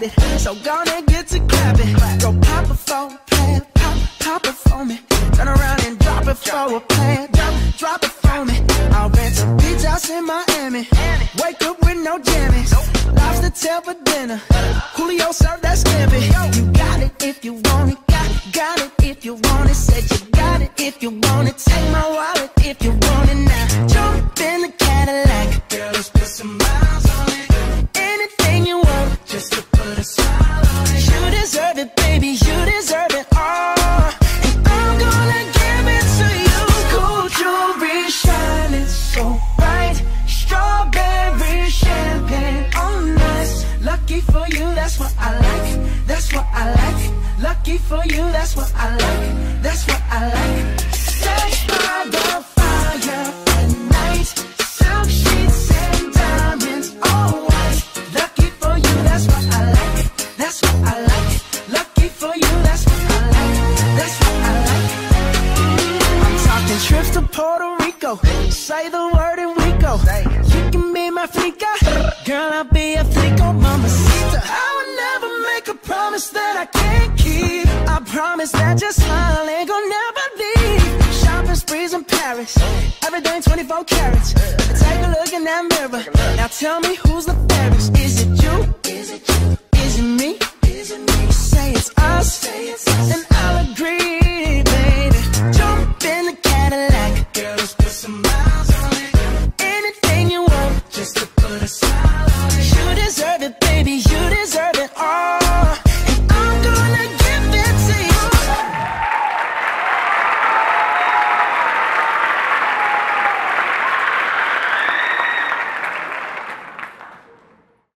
So gonna get to clapping. Go pop it a plan, pop, pop it for me. Turn around and drop it for a plan, drop, drop it for me. I'll rent a beach house in Miami. Wake up with no jammies. Lobster tail for dinner. Julio served that scampi. You got it if you want it. Got, got it if you want it. Said you got it if you want it. Take my wallet if you Lucky for you, that's what I like. That's what I like. Lucky for you, that's what I like. That's what I like. Sex by the fire at night. Silk sheets and diamonds, all white. Lucky for you, that's what I like. That's what I like. Lucky for you, that's what I like. That's what I like. I'm talking trips to Puerto Rico. Say the word and we go. You can be my flica. Girl, I'll be a flico, promise that I can't keep. I promise that your smile ain't gonna never leave. Shopping sprees in Paris, everything 24 carats. Take a look in that mirror. Now tell me who's the fairest? Is it you? Is it you? Is it me? Is it me? Say it's us, and I'll agree, baby. Jump in the Cadillac, girl, let's put some miles on it. Anything you want, just to put a smile on it. You deserve it, baby. You deserve.